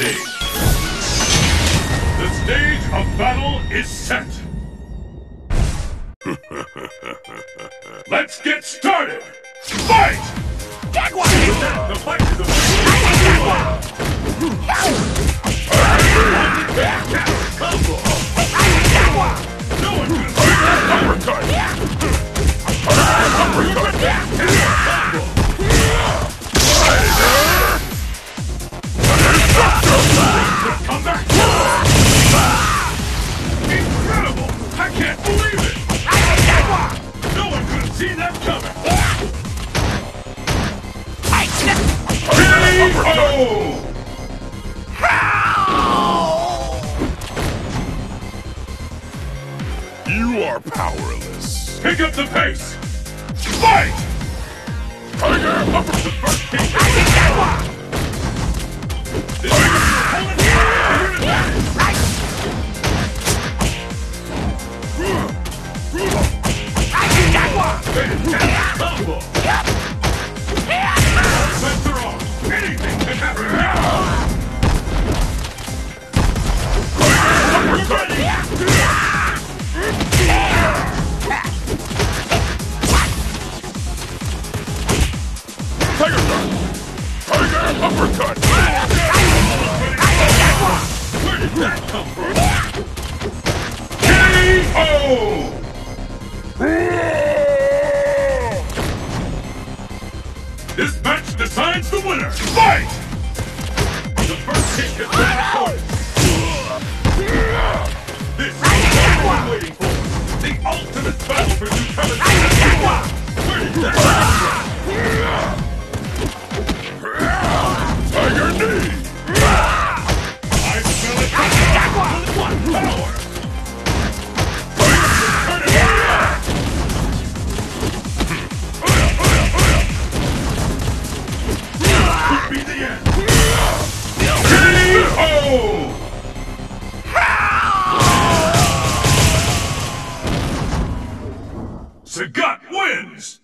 stage. The stage of battle is set. Let's get started! Fight! Jaguar! The fight You are powerless. Pick up the pace! Fight! Tiger upper the first Tiger. Tiger Uppercut. Where did that come from? KO! This match decides the winner! Fight! The first kick has been. This is what we're waiting for! The ultimate battle for supremacy! KO! Sagat wins!